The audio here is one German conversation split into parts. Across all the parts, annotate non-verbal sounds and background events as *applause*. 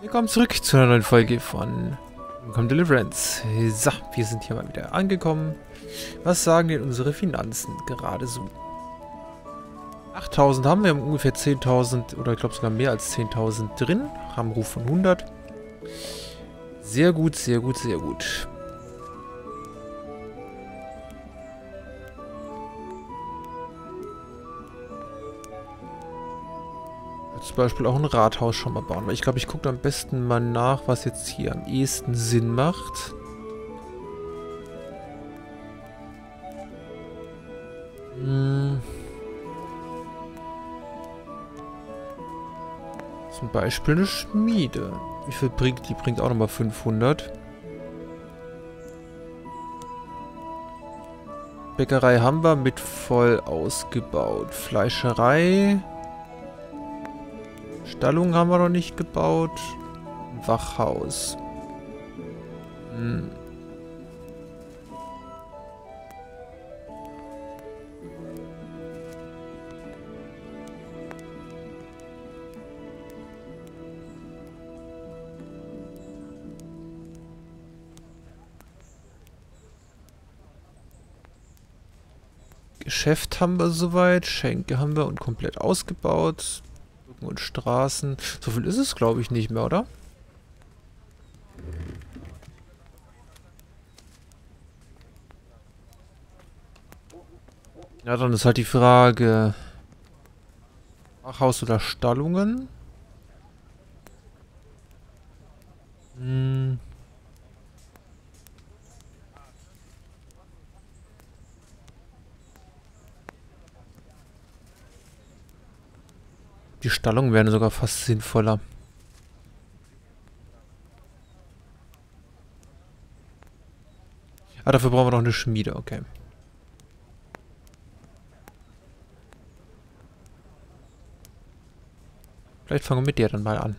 Willkommen zurück zu einer neuen Folge von Willkommen Deliverance. So, wir sind hier mal wieder angekommen. Was sagen denn unsere Finanzen gerade so? 8000 haben wir, haben ungefähr 10.000 oder ich glaube sogar mehr als 10.000 drin. Haben Ruf von 100. Sehr gut, sehr gut, sehr gut. Beispiel auch ein Rathaus schon mal bauen. Weil ich glaube, ich gucke am besten mal nach, was jetzt hier am ehesten Sinn macht. Hm. Zum Beispiel eine Schmiede. Wie viel bringt die? Bringt auch nochmal 500. Bäckerei haben wir mit voll ausgebaut. Fleischerei... Stallung haben wir noch nicht gebaut. Wachhaus. Hm. Geschäft haben wir soweit, Schenke haben wir und komplett ausgebaut. Brücken und Straßen. So viel ist es, glaube ich, nicht mehr, oder? Ja, dann ist halt die Frage... Wachhaus oder Stallungen? Hm... Die Stallungen wären sogar fast sinnvoller. Ah, dafür brauchen wir noch eine Schmiede, okay. Vielleicht fangen wir mit dir dann mal an.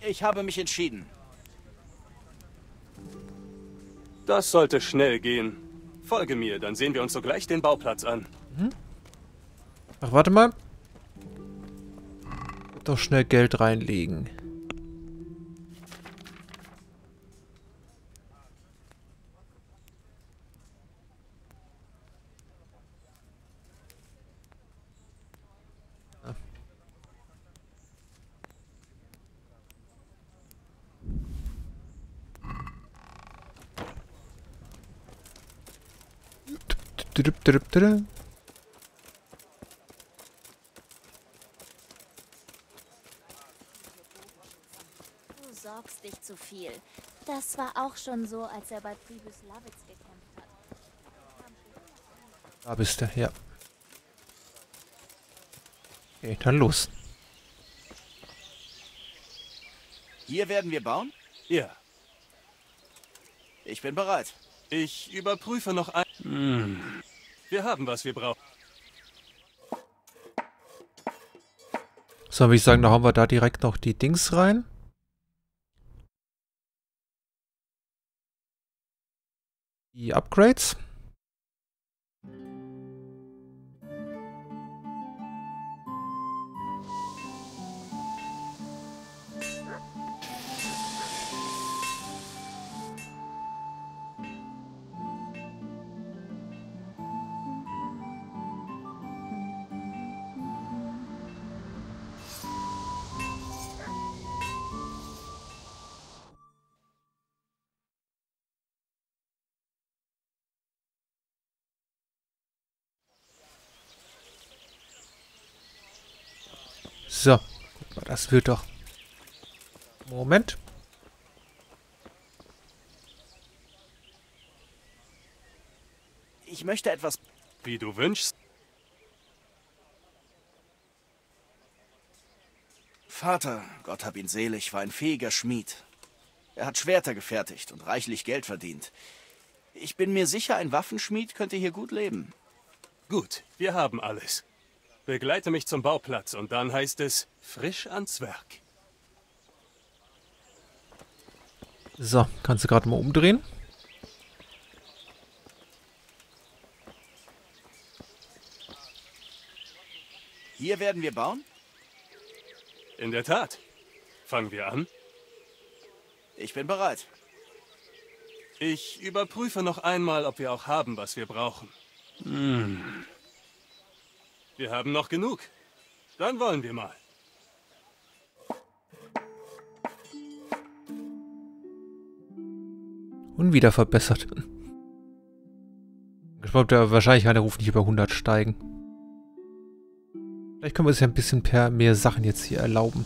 Ich habe mich entschieden. Das sollte schnell gehen. Folge mir, dann sehen wir uns sogleich den Bauplatz an. Mhm. Ach, warte mal. Doch schnell Geld reinlegen. Du sorgst dich zu viel. Das war auch schon so, als er bei Priebus Lavitz gekämpft hat. Da bist du, ja. Okay, dann los. Hier werden wir bauen? Ja. Ich bin bereit. Ich überprüfe noch ein... Hm. Wir haben, was wir brauchen. So, würde ich sagen, da haben wir da direkt noch die Dings rein. Die Upgrades. So. Guck mal, das wird doch... Moment. Ich möchte etwas... Wie du wünschst. Vater, Gott hab ihn selig, war ein fähiger Schmied. Er hat Schwerter gefertigt und reichlich Geld verdient. Ich bin mir sicher, ein Waffenschmied könnte hier gut leben. Gut, wir haben alles. Begleite mich zum Bauplatz und dann heißt es frisch ans Werk. So, kannst du gerade mal umdrehen? Hier werden wir bauen? In der Tat. Fangen wir an. Ich bin bereit. Ich überprüfe noch einmal, ob wir auch haben, was wir brauchen. Hm. Wir haben noch genug. Dann wollen wir mal. Und wieder verbessert. Ich glaube, der wahrscheinlich kann der Ruf nicht über 100 steigen. Vielleicht können wir uns ja ein bisschen per mehr Sachen jetzt hier erlauben.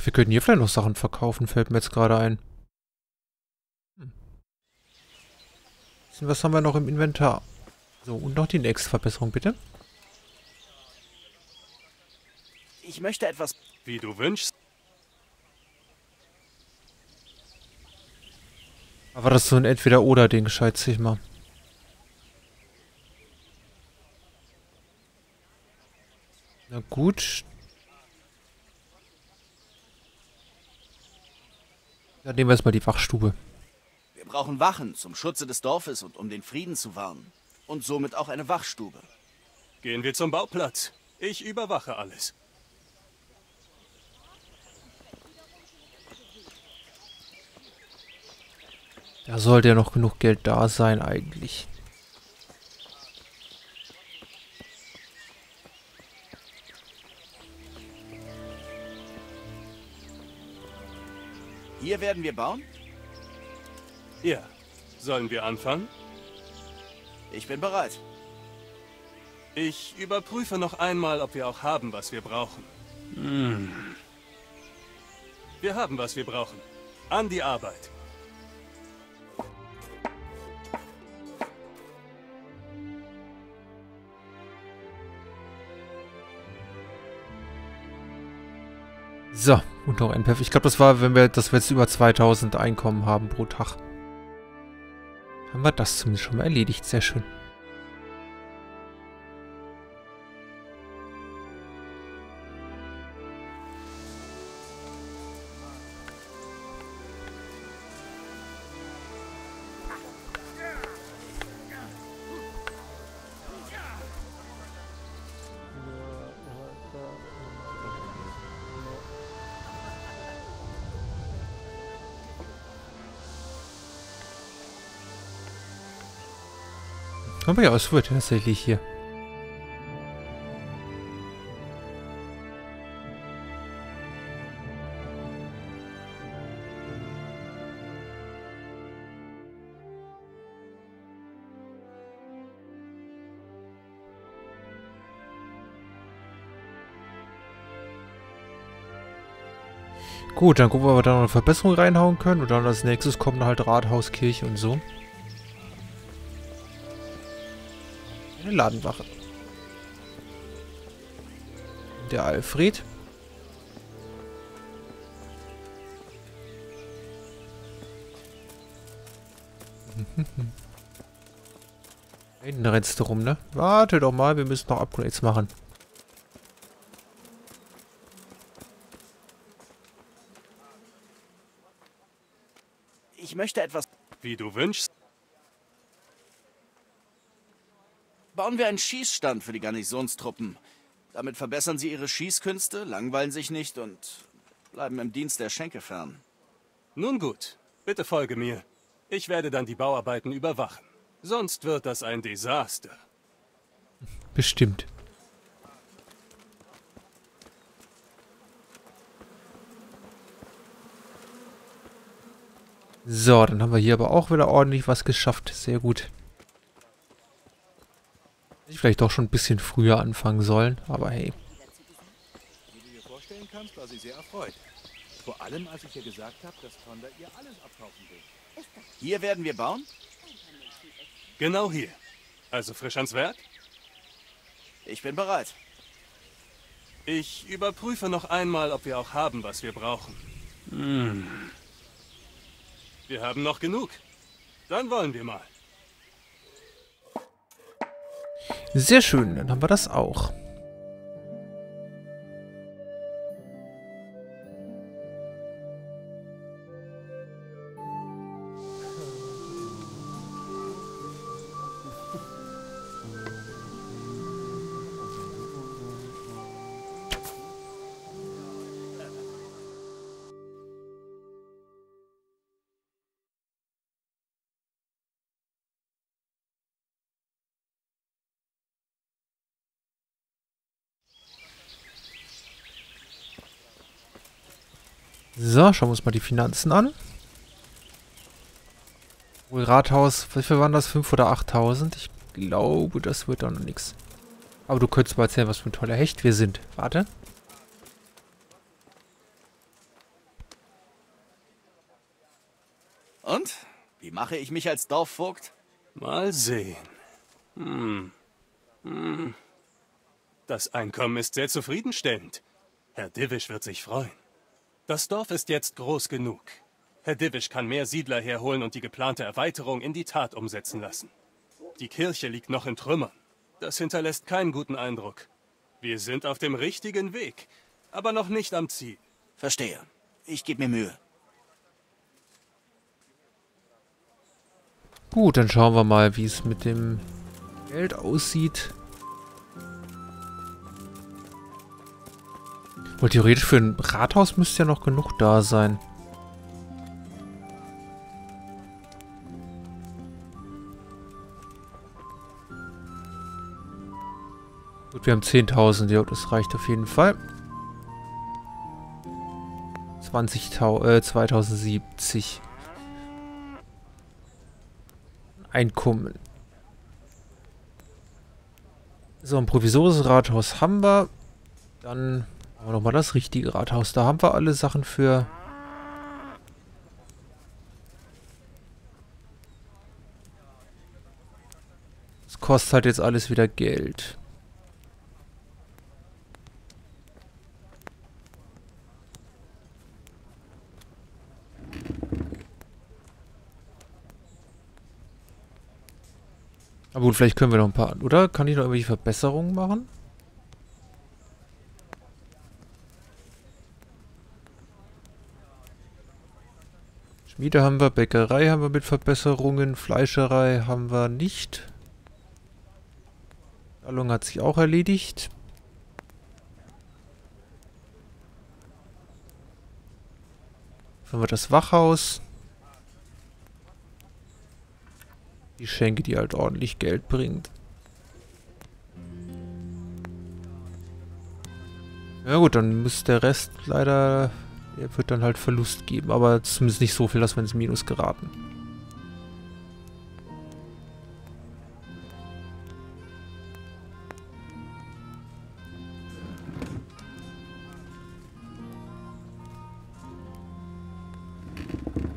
Wir könnten hier vielleicht noch Sachen verkaufen, fällt mir jetzt gerade ein. Was haben wir noch im Inventar? So, und noch die nächste Verbesserung, bitte. Ich möchte etwas... Wie du wünschst. Aber das ist so ein Entweder-Oder-Ding, schätze ich mal. Na gut. Dann nehmen wir erstmal die Wachstube. Wir brauchen Wachen zum Schutze des Dorfes und um den Frieden zu wahren. Und somit auch eine Wachstube. Gehen wir zum Bauplatz. Ich überwache alles. Da sollte ja noch genug Geld da sein eigentlich. Hier werden wir bauen? Ja. Sollen wir anfangen? Ich bin bereit. Ich überprüfe noch einmal, ob wir auch haben, was wir brauchen. Hm. Wir haben, was wir brauchen. An die Arbeit. So, und noch ein Perf. Ich glaube, das war, wenn wir, dass wir jetzt über 2000 Einkommen haben pro Tag. Haben wir das zumindest schon mal erledigt. Sehr schön. Aber ja, es wird tatsächlich hier. Gut, dann gucken wir, ob wir da noch eine Verbesserung reinhauen können. Und dann als nächstes kommt halt Rathaus, Kirche und so. Eine Ladenwache. Der Alfred. *laughs* Hinten rennst du rum, ne? Warte doch mal, wir müssen noch Upgrades machen. Ich möchte etwas... Wie du wünschst. Bauen wir einen Schießstand für die Garnisonstruppen. Damit verbessern sie ihre Schießkünste, langweilen sich nicht und bleiben im Dienst der Schenke fern. Nun gut, bitte folge mir. Ich werde dann die Bauarbeiten überwachen. Sonst wird das ein Desaster. Bestimmt. So, dann haben wir hier aber auch wieder ordentlich was geschafft. Sehr gut. Ich vielleicht doch schon ein bisschen früher anfangen sollen, aber hey. Wie du dir vorstellen kannst, war sie sehr erfreut. Vor allem, als ich ihr gesagt habe, dass Tonda ihr alles abkaufen will. Hier werden wir bauen? Genau hier. Also frisch ans Werk? Ich bin bereit. Ich überprüfe noch einmal, ob wir auch haben, was wir brauchen. Hm. Wir haben noch genug. Dann wollen wir mal. Sehr schön, dann haben wir das auch. So, schauen wir uns mal die Finanzen an. Wohl Rathaus, wie viel waren das? 5 oder 8000? Ich glaube, das wird doch noch nichts. Aber du könntest mal erzählen, was für ein toller Hecht wir sind. Warte. Und? Wie mache ich mich als Dorfvogt? Mal sehen. Hm. Hm. Das Einkommen ist sehr zufriedenstellend. Herr Divish wird sich freuen. Das Dorf ist jetzt groß genug. Herr Divish kann mehr Siedler herholen und die geplante Erweiterung in die Tat umsetzen lassen. Die Kirche liegt noch in Trümmern. Das hinterlässt keinen guten Eindruck. Wir sind auf dem richtigen Weg, aber noch nicht am Ziel. Verstehe. Ich gebe mir Mühe. Gut, dann schauen wir mal, wie es mit dem Geld aussieht. Wohl theoretisch für ein Rathaus müsste ja noch genug da sein. Gut, wir haben 10.000, ja, das reicht auf jeden Fall. 20.000, äh, 2070. Einkommen. So, ein provisorisches Rathaus haben wir. Dann wir nochmal das richtige Rathaus. Da haben wir alle Sachen für. Es kostet halt jetzt alles wieder Geld. Aber gut, vielleicht können wir noch ein paar... Oder? Kann ich noch irgendwelche Verbesserungen machen? Schmiede haben wir, Bäckerei haben wir mit Verbesserungen, Fleischerei haben wir nicht. Stallung hat sich auch erledigt. Haben wir das Wachhaus. Die Schenke, die halt ordentlich Geld bringt. Ja gut, dann muss der Rest leider... Der wird dann halt Verlust geben, aber zumindest nicht so viel, dass wir ins Minus geraten.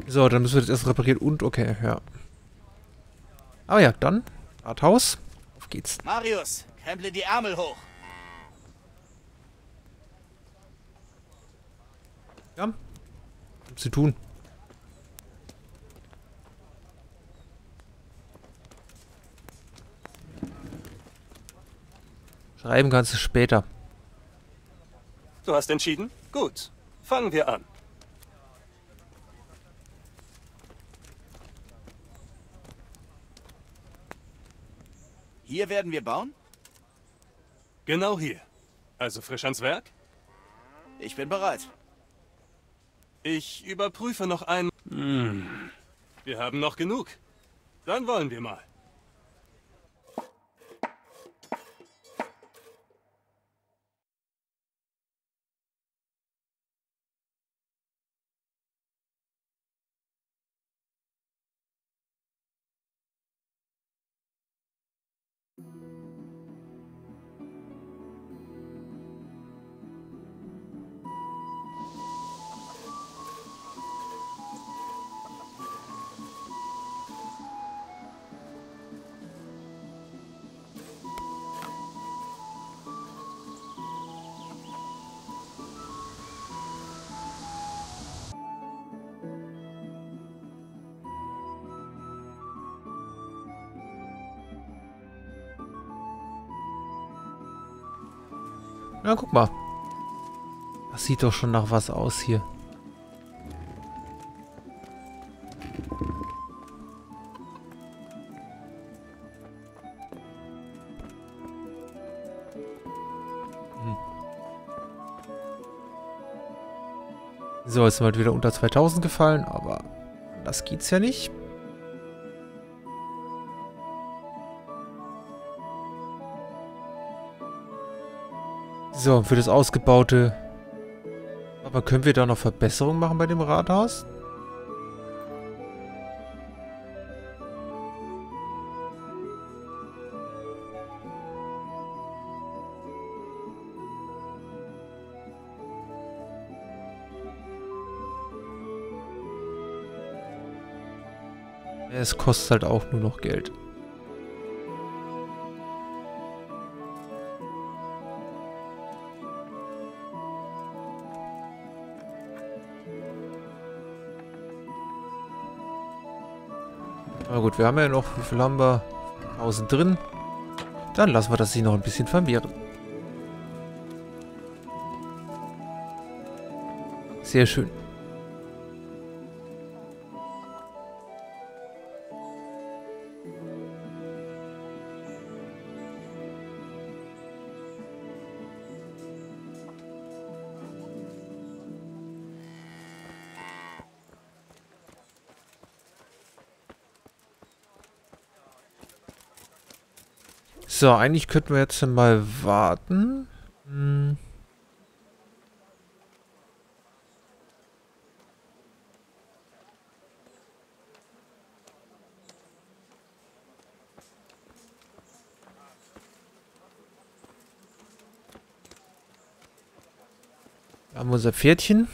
So, dann müssen wir das erst reparieren und okay, ja. Aber ja, dann Rathaus. Auf geht's. Marius, kremple die Ärmel hoch. Ja. Was zu tun? Schreiben kannst du später. Du hast entschieden? Gut. Fangen wir an. Hier werden wir bauen? Genau hier. Also frisch ans Werk? Ich bin bereit. Ich überprüfe noch ein... Hm. Wir haben noch genug. Dann wollen wir mal. Na, guck mal. Das sieht doch schon nach was aus hier. Hm. So, jetzt sind wir halt wieder unter 2000 gefallen, aber das geht's ja nicht. So, für das ausgebaute Aber können wir da noch Verbesserungen machen bei dem Rathaus? Es kostet halt auch nur noch Geld. Gut, wir haben ja noch, wie viel haben wir? 1000 drin. Dann lassen wir das sich noch ein bisschen vermehren. Sehr schön. So, eigentlich könnten wir jetzt mal warten. Hm. Haben wir unser Pferdchen.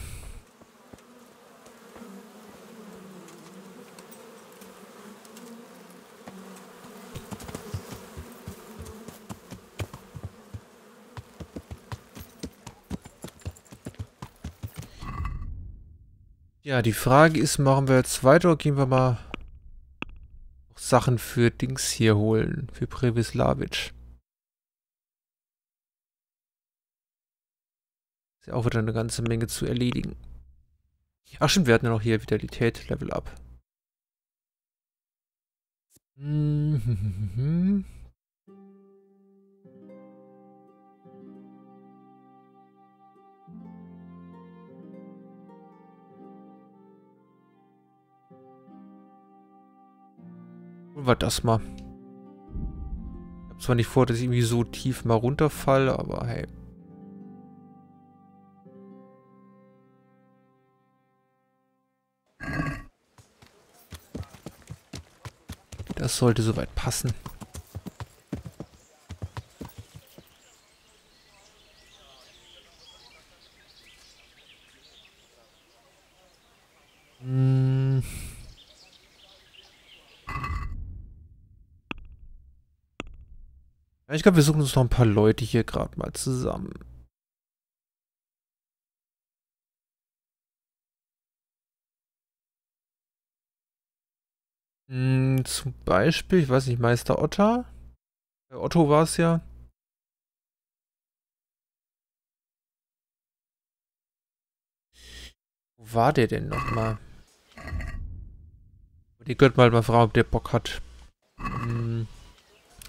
Ja, die Frage ist, machen wir jetzt weiter oder gehen wir mal Sachen für Dings hier holen, für Previslavic. Ist ja auch wieder eine ganze Menge zu erledigen. Ach stimmt, wir hatten ja noch hier Vitalität, Level Up. Mhm. Holen wir das mal. Ich habe zwar nicht vor, dass ich irgendwie so tief mal runterfalle, aber hey. Das sollte soweit passen. Ich glaube, wir suchen uns noch ein paar Leute hier gerade mal zusammen. Hm, zum Beispiel, ich weiß nicht, Meister Otter? Äh, Otto war es ja. Wo war der denn nochmal? Die könnte mal mal fragen, ob der Bock hat, hm,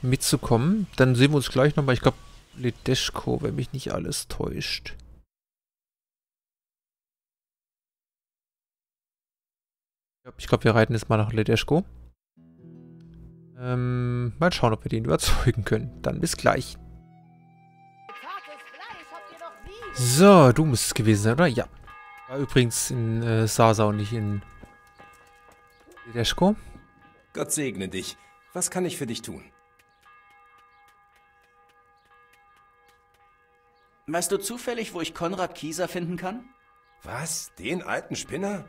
mitzukommen. Dann sehen wir uns gleich nochmal. Ich glaube, Ledeschko, wenn mich nicht alles täuscht. Ich glaube, wir reiten jetzt mal nach Ledeschko. Ähm, mal schauen, ob wir den überzeugen können. Dann bis gleich. So, du müsstest es gewesen sein, oder? Ja. War übrigens in äh, Sasa und nicht in Ledeschko. Gott segne dich. Was kann ich für dich tun? Weißt du zufällig, wo ich Konrad Kieser finden kann? Was? Den alten Spinner?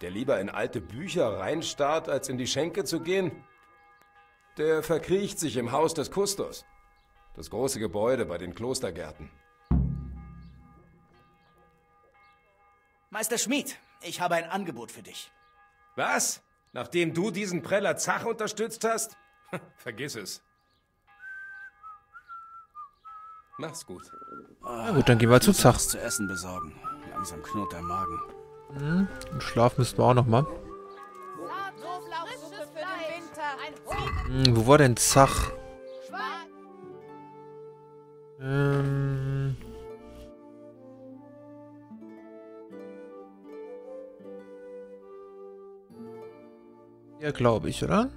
Der lieber in alte Bücher reinstarrt, als in die Schenke zu gehen? Der verkriecht sich im Haus des Kustos. Das große Gebäude bei den Klostergärten. Meister Schmid, ich habe ein Angebot für dich. Was? Nachdem du diesen Preller Zach unterstützt hast? *laughs* Vergiss es. Mach's gut. Na gut, dann gehen wir zu Zach. Zu essen besorgen. Langsam knurrt der Magen. Hm, und Schlaf müssten wir auch nochmal. Hm, wo war denn Zach? Ähm... Ja, glaube ich, oder?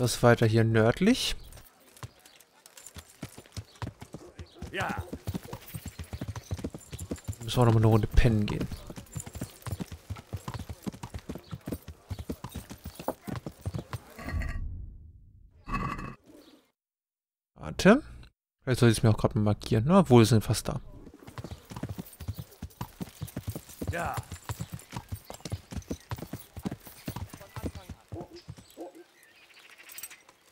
Etwas weiter hier nördlich. Ja. Müssen wir noch mal eine Runde pennen gehen. Warte. Vielleicht soll ich es mir auch gerade mal markieren. Na, wohl sind fast da. Ja.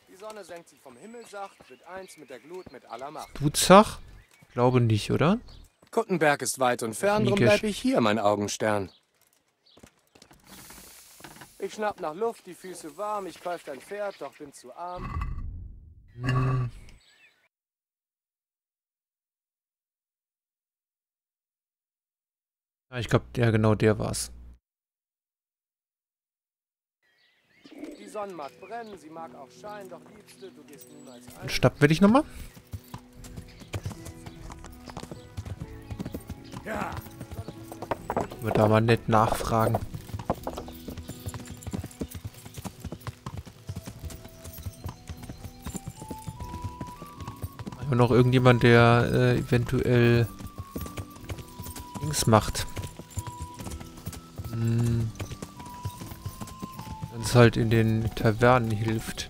Die Sonne senkt sich vom Himmel sacht, wird eins mit der Glut mit aller Macht. Butzach? Glaube nicht, oder? Kuttenberg ist weit und fern, drum Niekisch. bleib ich hier, mein Augenstern. Ich schnapp nach Luft, die Füße warm, ich käuf dein Pferd, doch bin zu arm. Hm. Ja, ich glaube, ja genau der war's. Sonne mag brennen, sie mag auch scheinen, doch Liebste, du gehst niemals ein. Stab will ich nochmal. Ja. Wir da mal nett nachfragen. Haben wir noch irgendjemand, der äh, eventuell Dings macht? Hm. Uns halt in den Tavernen hilft.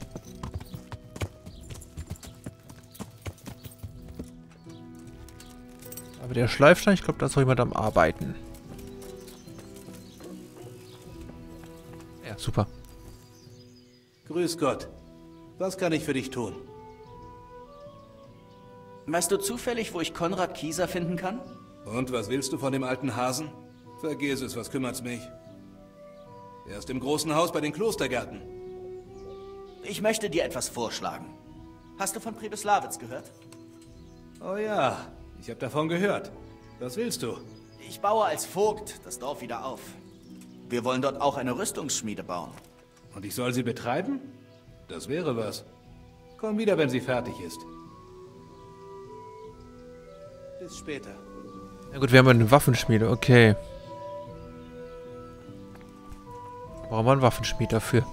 Aber der Schleifstein, ich glaube, da ist noch jemand am Arbeiten. Ja, super. Grüß Gott. Was kann ich für dich tun? Weißt du zufällig, wo ich Konrad Kieser finden kann? Und was willst du von dem alten Hasen? Vergiss es, was kümmert's mich? Er ist im großen Haus bei den Klostergärten. Ich möchte dir etwas vorschlagen. Hast du von Pribislawitz gehört? Oh ja, ich habe davon gehört. Was willst du? Ich baue als Vogt das Dorf wieder auf. Wir wollen dort auch eine Rüstungsschmiede bauen. Und ich soll sie betreiben? Das wäre was. Komm wieder, wenn sie fertig ist. Bis später. Na gut, wir haben eine Waffenschmiede, okay. Brauchen wir einen Waffenschmied dafür.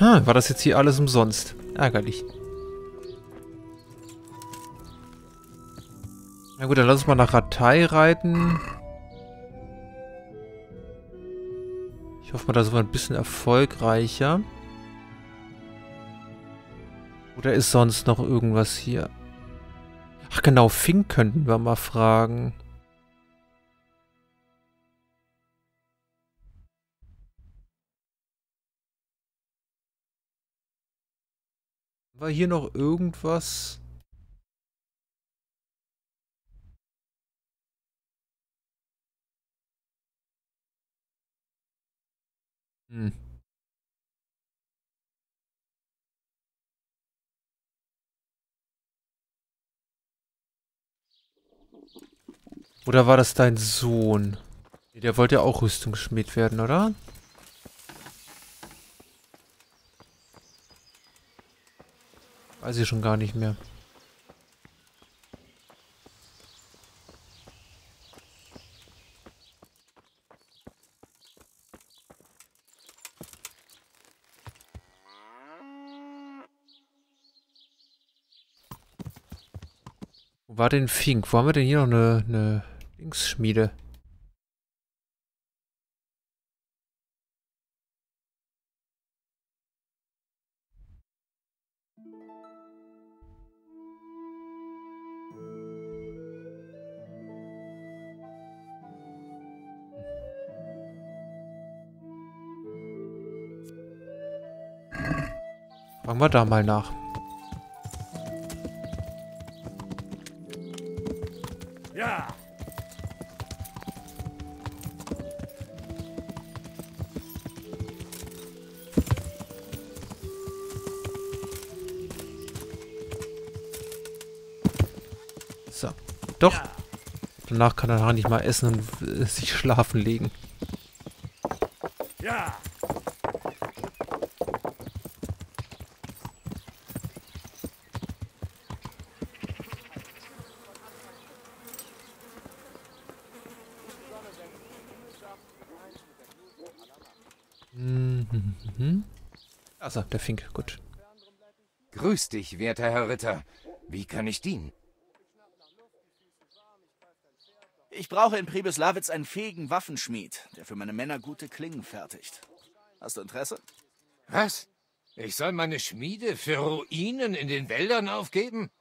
Ha, war das jetzt hier alles umsonst? Ärgerlich. Na gut, dann lass uns mal nach Ratei reiten. Ich hoffe mal, da sind wir ein bisschen erfolgreicher. Oder ist sonst noch irgendwas hier? Ach genau, Fink könnten wir mal fragen. War hier noch irgendwas? Hm. Oder war das dein Sohn? Der wollte ja auch Rüstungsschmied werden, oder? Weiß ich schon gar nicht mehr. Wo war denn Fink? Wo haben wir denn hier noch eine, eine Linksschmiede? Wir da mal nach. Ja. So. Doch. Danach kann er nicht mal essen und äh, sich schlafen legen. Ja. Also, der Fink, gut. Grüß dich, werter Herr Ritter. Wie kann ich dienen? Ich brauche in Pribislawitz einen fähigen Waffenschmied, der für meine Männer gute Klingen fertigt. Hast du Interesse? Was? Ich soll meine Schmiede für Ruinen in den Wäldern aufgeben?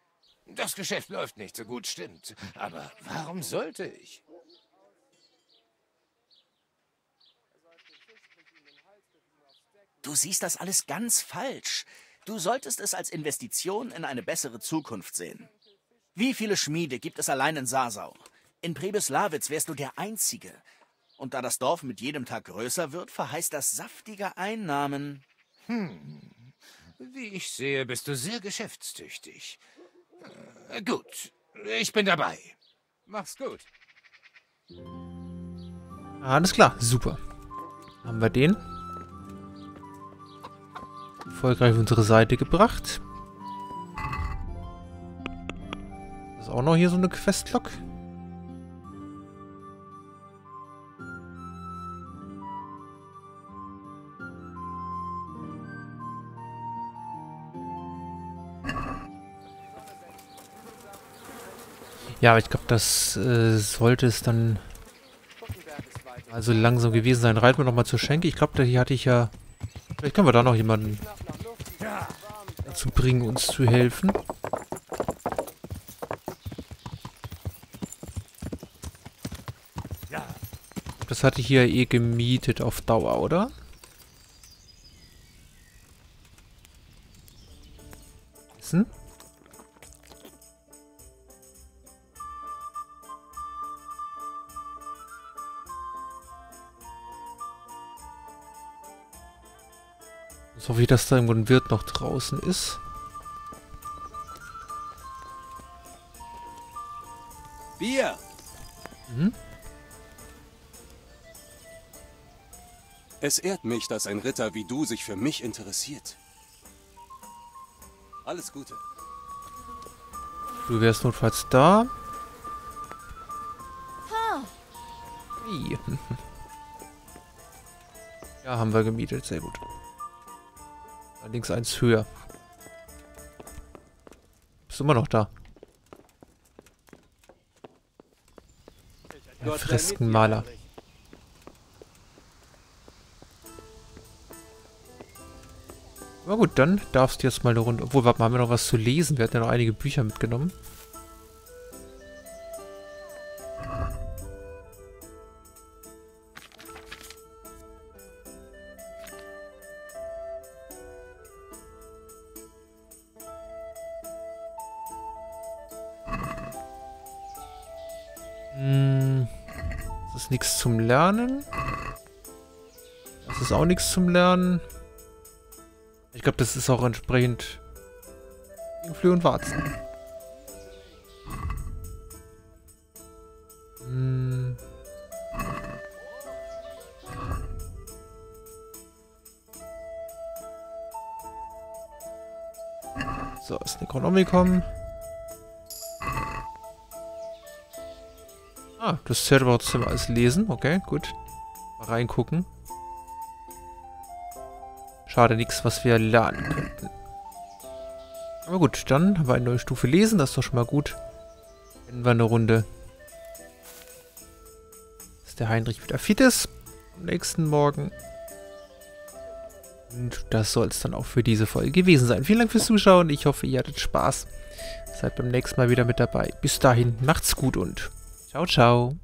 Das Geschäft läuft nicht so gut, stimmt. Aber warum sollte ich? Du siehst das alles ganz falsch. Du solltest es als Investition in eine bessere Zukunft sehen. Wie viele Schmiede gibt es allein in Sasau? In Prebeslawitz wärst du der Einzige. Und da das Dorf mit jedem Tag größer wird, verheißt das saftige Einnahmen. Hm. Wie ich sehe, bist du sehr geschäftstüchtig. Äh, gut, ich bin dabei. Mach's gut. Alles klar, super. Haben wir den. Erfolgreich auf unsere Seite gebracht. ist auch noch hier so eine Questlog. Ja, aber ich glaube, das äh, sollte es dann also langsam gewesen sein. Reiten wir nochmal zur Schenke. Ich glaube, hier hatte ich ja... Vielleicht können wir da noch jemanden dazu bringen, uns zu helfen. Das hatte ich hier eh gemietet auf Dauer, oder? Wissen? Jetzt hoffe ich, dass da irgendwo ein Wirt noch draußen ist. Bier! Mhm. Es ehrt mich, dass ein Ritter wie du sich für mich interessiert. Alles Gute. Du wärst notfalls da. *laughs* Ja, haben wir gemietet. Sehr gut. Allerdings eins höher. Bist du immer noch da? Ein Freskenmaler. Na gut, dann darfst du jetzt mal eine Runde... Obwohl, warte mal, haben wir noch was zu lesen? Wir hatten ja noch einige Bücher mitgenommen. Auch nichts zum Lernen. Ich glaube, das ist auch entsprechend Flöhe und Warzen. Hm. So, ist Necronomicon. Ah, das zählt aber trotzdem als Lesen. Okay, gut. Mal reingucken. Schade, nichts, was wir lernen könnten. Aber gut, dann haben wir eine neue Stufe lesen. Das ist doch schon mal gut. Wenn wir eine Runde. Dass der Heinrich wieder fit ist. Am nächsten Morgen. Und das soll es dann auch für diese Folge gewesen sein. Vielen Dank fürs Zuschauen. Ich hoffe, ihr hattet Spaß. Seid beim nächsten Mal wieder mit dabei. Bis dahin, macht's gut und ciao, ciao.